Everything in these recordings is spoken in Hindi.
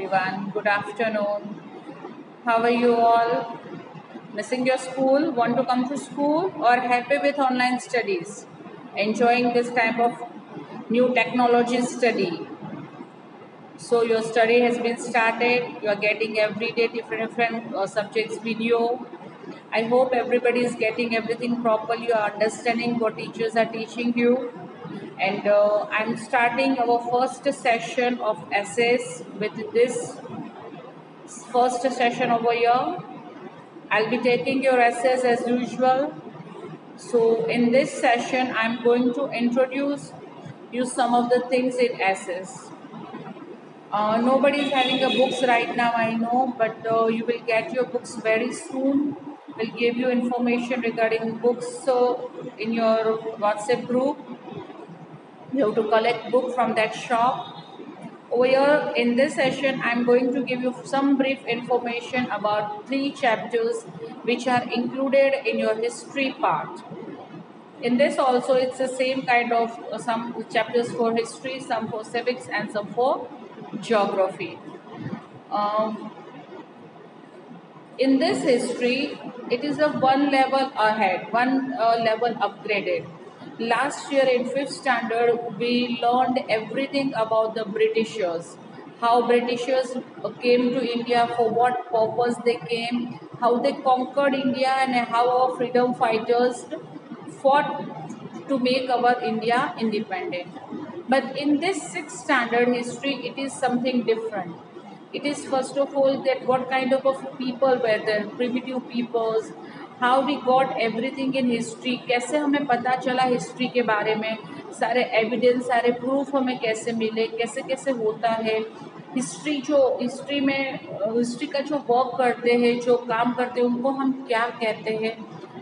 everyone. Good afternoon. How are you all? Missing your school? Want to come to school? Or happy with online studies? Enjoying this type of new technology study? So your study has been started. You are getting every day different different uh, subjects video. I hope everybody is getting everything properly. You are understanding what teachers are teaching you and uh, I'm starting our first session of essays with this first session over here. I'll be taking your essays as usual. So in this session, I'm going to introduce you some of the things in essays. Uh, nobody is having a books right now, I know, but uh, you will get your books very soon. We'll give you information regarding books so in your WhatsApp group you have to collect book from that shop. Over here in this session i'm going to give you some brief information about three chapters which are included in your history part. In this also it's the same kind of uh, some chapters for history some for civics and some for geography. Um, in this history it is a one level ahead one uh, level upgraded last year in fifth standard we learned everything about the britishers. How britishers came to india for what purpose they came how they conquered india and how our freedom fighters fought to make our india independent. But in this sixth standard history it is something different. It is first of all that what kind of people were there? Primitive peoples how we got everything in history कैसे हमें पता चला हिस्ट्री के बारे में, सारे एविडेंस सारे प्रूफ हमें कैसे मिले, कैसे कैसे होता है हिस्ट्री जो हिस्ट्री में हिस्ट्री का जो वर्क करते हैं, जो काम करते हैं, उनको हम क्या कहते हैं,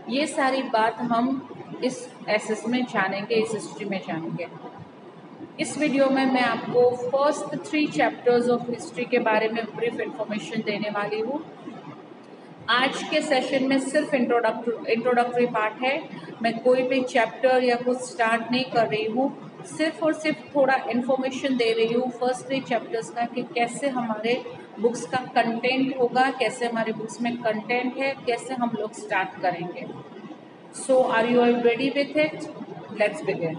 ये सारी बात हम इस एसेस में जानेंगे, इस हिस्ट्री में जानेंगे। इस वीडियो में मैं आपको first three chapters of history के बारे में ब्रीफ इंफॉर्मेशन देने वाली हूँ। आज के सेशन में सिर्फ़ इंट्रोडक्टरी पार्ट है। मैं कोई भी चैप्टर या कुछ स्टार्ट नहीं कर रही हूँ। सिर्फ़ और सिर्फ़ थोड़ा इन्फॉर्मेशन दे रही हूँ फ़र्स्ट थ्री चैप्टर्स का कि कैसे हमारे बुक्स का कंटेंट होगा कैसे हमारे बुक्स में कंटेंट है कैसे हम लोग स्टार्ट करेंगे। So are you are ready with it let's begin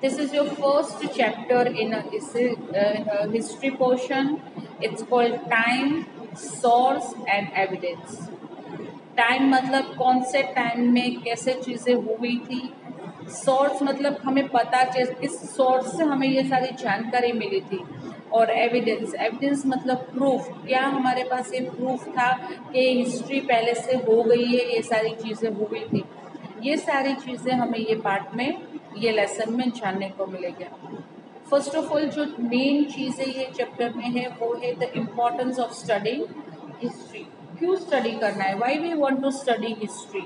first chapter in a, in a history portion. It's called time. Source and evidence time मतलब कौन से टाइम में कैसे चीज़ें हुई थी? सोर्स मतलब हमें पता चल किस सोर्स से हमें ये सारी जानकारी मिली थी। और एविडेंस एविडेंस मतलब प्रूफ क्या हमारे पास ये प्रूफ था कि हिस्ट्री पहले से हो गई है, ये सारी चीज़ें हुई थी? ये सारी चीज़ें हमें ये पार्ट में, ये लेसन में जानने को मिलेगा। फ़र्स्ट ऑफ़ ऑल जो मेन चीज़ें ये चैप्टर में है, वो है the importance of study history क्यों स्टडी करना है? Why we want to study history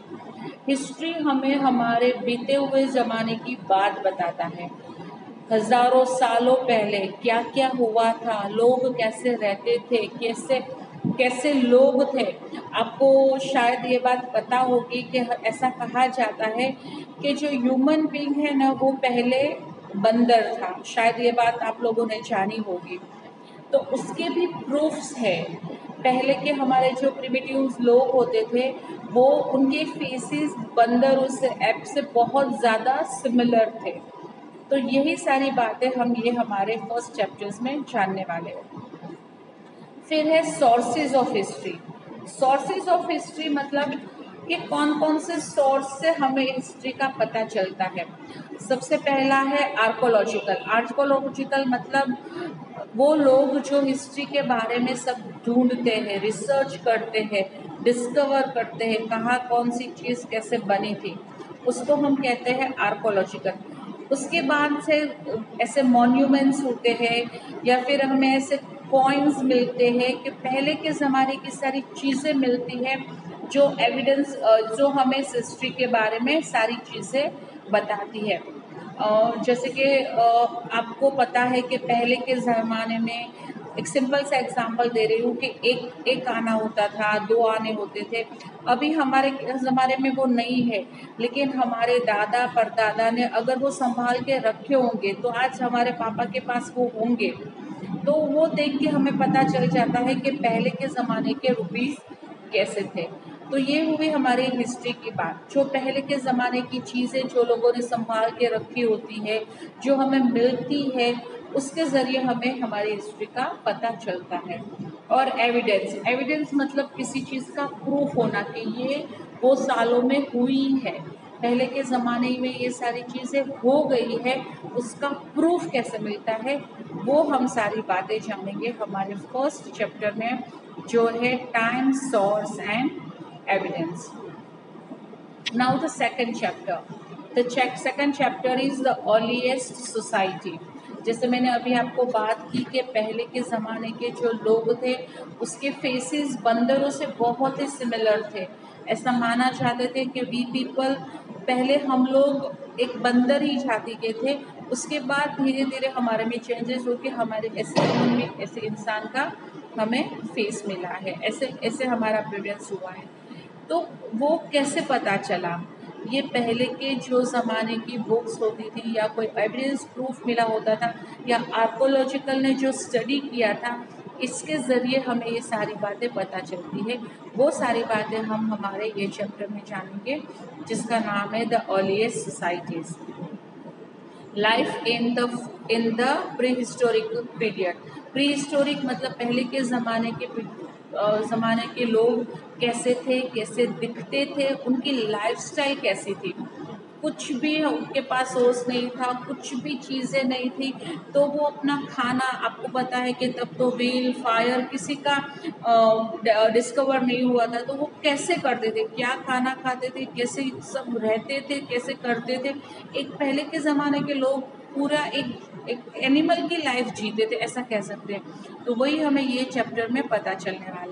history हमें हमारे बीते हुए ज़माने की बात बताता है। हज़ारों सालों पहले क्या क्या हुआ था? लोग कैसे रहते थे? कैसे कैसे लोग थे? आपको शायद ये बात पता होगी कि ऐसा कहा जाता है कि जो ह्यूमन बींग है ना, वो पहले बंदर था। शायद ये बात आप लोगों ने जानी होगी। तो उसके भी प्रूफ्स है। पहले के हमारे जो प्रिमिटिव लोग होते थे, वो उनके फेसेस बंदर उस ऐप से बहुत ज़्यादा सिमिलर थे। तो यही सारी बातें हम ये हमारे फ़र्स्ट चैप्टर्स में जानने वाले हैं। फिर है sources of history sources of history मतलब कि कौन कौन से सोर्स से हमें हिस्ट्री का पता चलता है। सबसे पहला है आर्कोलॉजिकल आर्कोलॉजिकल मतलब वो लोग जो हिस्ट्री के बारे में सब ढूंढते हैं रिसर्च करते हैं डिस्कवर करते हैं, कहाँ कौन सी चीज़ कैसे बनी थी, उसको हम कहते हैं आर्कोलॉजिकल उसके बाद से ऐसे मॉन्यूमेंट्स होते हैं, या फिर हमें ऐसे कॉइन्स मिलते हैं कि पहले के ज़माने की सारी चीज़ें मिलती हैं जो एविडेंस जो हमें हिस्ट्री के बारे में सारी चीज़ें बताती है। जैसे कि आपको पता है कि पहले के ज़माने में एक सिंपल सा एग्जांपल दे रही हूँ कि एक एक आना होता था, दो आने होते थे। अभी हमारे ज़माने में वो नहीं है, लेकिन हमारे दादा, परदादा ने अगर वो संभाल के रखे होंगे तो आज हमारे पापा के पास वो होंगे। तो वो देख के हमें पता चल जाता है कि पहले के ज़माने के रुपीज़ कैसे थे। तो ये हुई हमारी हिस्ट्री की बात। जो पहले के ज़माने की चीज़ें जो लोगों ने संभाल के रखी होती है, जो हमें मिलती है, उसके ज़रिए हमें हमारी हिस्ट्री का पता चलता है। और एविडेंस एविडेंस मतलब किसी चीज़ का प्रूफ होना कि ये वो सालों में हुई है। पहले के ज़माने में ये सारी चीज़ें हो गई है, उसका प्रूफ कैसे मिलता है, वो हम सारी बातें जानेंगे हमारे फ़र्स्ट चैप्टर में, जो है time source and evidence now the second chapter the second chapter is the earliest society जैसे मैंने अभी आपको बात की कि पहले के ज़माने के जो लोग थे, उसके फेसेस बंदरों से बहुत ही सिमिलर थे। ऐसा माना चाहते थे कि वी पीपल पहले हम लोग एक बंदर ही जाति के थे। उसके बाद धीरे धीरे हमारे में चेंजेस हो के हमारे ऐसे में, ऐसे इंसान का हमें फेस मिला है। ऐसे ऐसे हमारा प्रेवेंस हुआ है। तो वो कैसे पता चला? ये पहले के जो ज़माने की बुक्स होती थी या कोई एविडेंस प्रूफ मिला होता था या आर्कोलॉजिकल ने जो स्टडी किया था, इसके ज़रिए हमें ये सारी बातें पता चलती है। वो सारी बातें हम हमारे ये चैप्टर में जानेंगे, जिसका नाम है the earliest societies life in the in the prehistoric period prehistoric मतलब पहले के ज़माने के ज़माने के लोग कैसे थे, कैसे दिखते थे, उनकी लाइफस्टाइल कैसी थी। कुछ भी उनके पास सोर्स नहीं था, कुछ भी चीज़ें नहीं थी तो वो अपना खाना आपको पता है कि तब तो व्हील फायर किसी का डिस्कवर नहीं हुआ था तो वो कैसे करते थे, क्या खाना खाते थे, कैसे सब रहते थे, कैसे करते थे। एक पहले के ज़माने के लोग पूरा एक एक एनिमल की लाइफ जीते थे, ऐसा कह सकते हैं। तो वही हमें ये चैप्टर में पता चलने वाला है।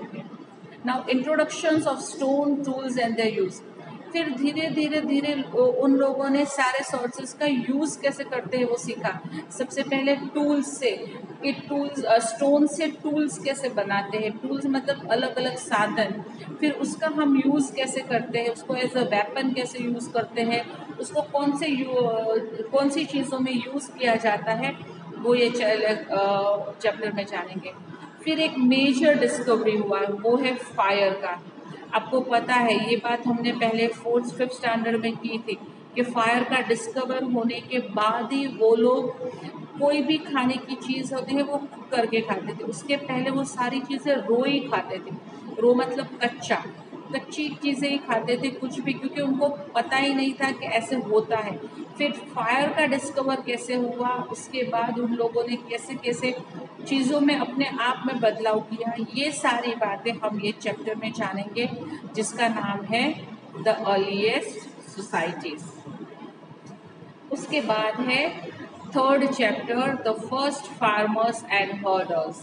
Now introduction of stone tools and the use फिर धीरे धीरे धीरे उन लोगों ने सारे सोर्सेज का यूज़ कैसे करते हैं वो सीखा। सबसे पहले टूल्स से, कि टूल्स स्टोन से टूल्स कैसे बनाते हैं। टूल्स मतलब अलग अलग साधन। फिर उसका हम यूज़ कैसे करते हैं? उसको एज अ वेपन कैसे यूज़ करते हैं? उसको कौन से कौन सी चीज़ों में यूज़ किया जाता है? वो ये चैप्टर में जानेंगे। फिर एक मेजर डिस्कवरी हुआ, वो है फायर का। आपको पता है, ये बात हमने पहले फोर्थ फिफ्थ स्टैंडर्ड में की थी कि फायर का डिस्कवर होने के बाद ही वो लोग कोई भी खाने की चीज़ होती है, वो कुक करके खाते थे। उसके पहले वो सारी चीज़ें रो ही खाते थे। रो मतलब कच्चा। कच्ची चीज़ें ही खाते थे कुछ भी, क्योंकि उनको पता ही नहीं था कि ऐसे होता है। फिर फायर का डिस्कवर कैसे हुआ, उसके बाद उन लोगों ने कैसे कैसे चीज़ों में अपने आप में बदलाव किया, ये सारी बातें हम ये चैप्टर में जानेंगे, जिसका नाम है द अर्लीस्ट सोसाइटीज उसके बाद है third chapter the first farmers and herders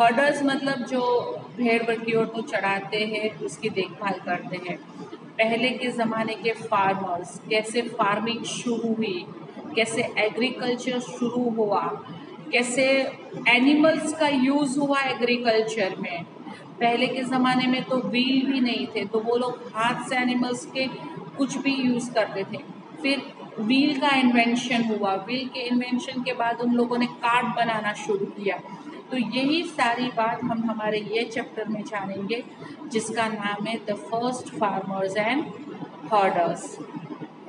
herders मतलब जो भेड़ बकरियों को चढ़ाते हैं, उसकी देखभाल करते हैं। पहले के ज़माने के फार्मर्स कैसे फ़ार्मिंग शुरू हुई, कैसे एग्रीकल्चर शुरू हुआ, कैसे एनिमल्स का यूज़ हुआ एग्रीकल्चर में। पहले के ज़माने में तो व्हील भी नहीं थे तो वो लोग हाथ से एनिमल्स के कुछ भी यूज़ करते थे। फिर व्हील का इन्वेंशन हुआ। व्हील के इन्वेंशन के बाद उन लोगों ने कार्ड बनाना शुरू किया। तो यही सारी बात हम हमारे ये चैप्टर में जानेंगे, जिसका नाम है the first farmers and herders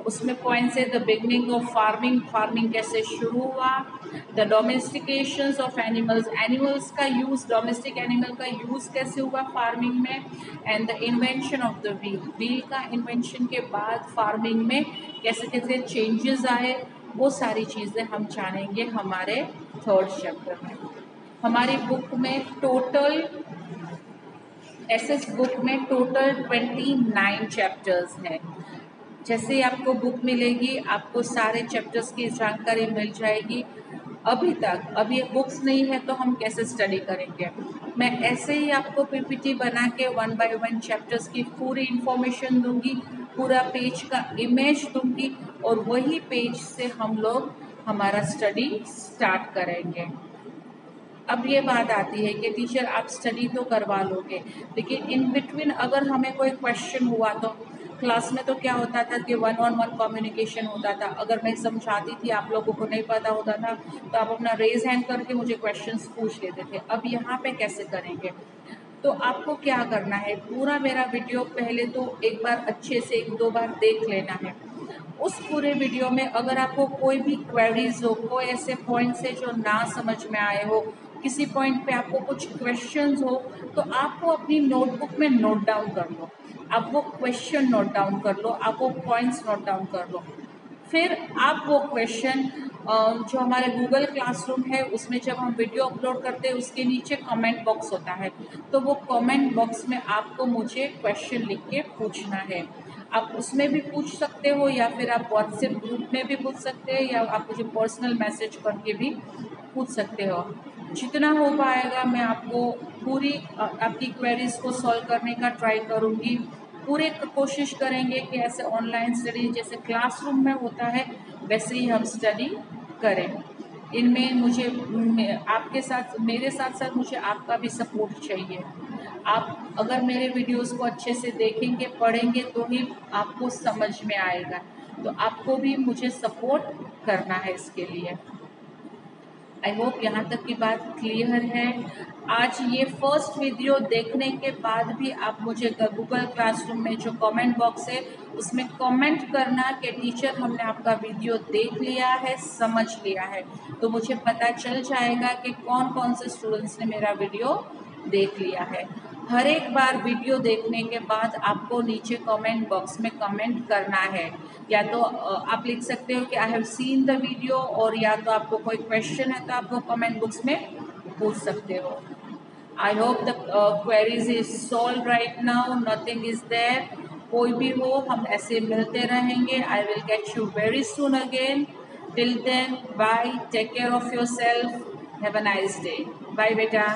उसमें पॉइंट्स है the beginning of farming farming कैसे शुरू हुआ? The domestication of animals animals का यूज़ डोमेस्टिक एनिमल का यूज़ कैसे हुआ फ़ार्मिंग में? And the invention of the wheel wheel का इन्वेंशन के बाद फ़ार्मिंग में कैसे कैसे चेंजेस आए? वो सारी चीज़ें हम जानेंगे हमारे थर्ड चैप्टर में। हमारी बुक में टोटल एस एस बुक में टोटल ट्वेंटी नाइन चैप्टर्स हैं। जैसे आपको बुक मिलेगी, आपको सारे चैप्टर्स की जानकारी मिल जाएगी। अभी तक, अभी बुक्स नहीं है तो हम कैसे स्टडी करेंगे? मैं ऐसे ही आपको पीपीटी बना के वन बाय वन चैप्टर्स की पूरी इंफॉर्मेशन दूँगी, पूरा पेज का इमेज दूँगी और वही पेज से हम लोग हमारा स्टडी स्टार्ट करेंगे। अब ये बात आती है कि टीचर आप स्टडी तो करवा लोगे, लेकिन इन बिटवीन अगर हमें कोई क्वेश्चन हुआ तो क्लास में तो क्या होता था कि वन ऑन वन कम्युनिकेशन होता था। अगर मैं समझाती थी, आप लोगों को नहीं पता होता था तो आप अपना रेज हैंड करके मुझे क्वेश्चंस पूछ लेते थे। अब यहाँ पे कैसे करेंगे? तो आपको क्या करना है? पूरा मेरा वीडियो पहले तो एक बार अच्छे से, एक दो बार देख लेना है। उस पूरे वीडियो में अगर आपको कोई भी क्वेरीज हो, कोई ऐसे पॉइंट्स है जो ना समझ में आए हो किसी पॉइंट पे आपको कुछ क्वेश्चंस हो तो आपको अपनी नोटबुक में नोट डाउन कर लो। आप वो क्वेश्चन नोट डाउन कर लो आप वो पॉइंट्स नोट डाउन कर लो। फिर आप वो क्वेश्चन जो हमारे गूगल क्लासरूम है, उसमें जब हम वीडियो अपलोड करते हैं, उसके नीचे कमेंट बॉक्स होता है। तो वो कमेंट बॉक्स में आपको मुझे क्वेश्चन लिख के पूछना है। आप उसमें भी पूछ सकते हो, या फिर आप व्हाट्सएप ग्रुप में भी पूछ सकते हैं, या आप मुझे पर्सनल मैसेज करके भी पूछ सकते हो। जितना हो पाएगा मैं आपको पूरी आपकी क्वेरीज को सॉल्व करने का ट्राई करूँगी। पूरे कोशिश करेंगे कि ऐसे ऑनलाइन स्टडी जैसे क्लासरूम में होता है, वैसे ही हम स्टडी करें। इनमें मुझे आपके साथ, मेरे साथ साथ मुझे आपका भी सपोर्ट चाहिए। आप अगर मेरे वीडियोस को अच्छे से देखेंगे, पढ़ेंगे तो ही आपको समझ में आएगा। तो आपको भी मुझे सपोर्ट करना है इसके लिए। आई होप यहाँ तक की बात क्लियर है। आज ये फ़र्स्ट वीडियो देखने के बाद भी आप मुझे गूगल क्लासरूम में जो कमेंट बॉक्स है, उसमें कमेंट करना कि टीचर हमने आपका वीडियो देख लिया है, समझ लिया है। तो मुझे पता चल जाएगा कि कौन कौन से स्टूडेंट्स ने मेरा वीडियो देख लिया है। हर एक बार वीडियो देखने के बाद आपको नीचे कमेंट बॉक्स में कमेंट करना है। या तो आप लिख सकते हो कि I have seen the video और या तो आपको कोई क्वेश्चन है तो आप वो कमेंट बॉक्स में पूछ सकते हो। I hope the queries is solve right now nothing is there कोई भी हो, हम ऐसे मिलते रहेंगे। I will get you very soon again till then bye take care of yourself have a nice day bye बेटा।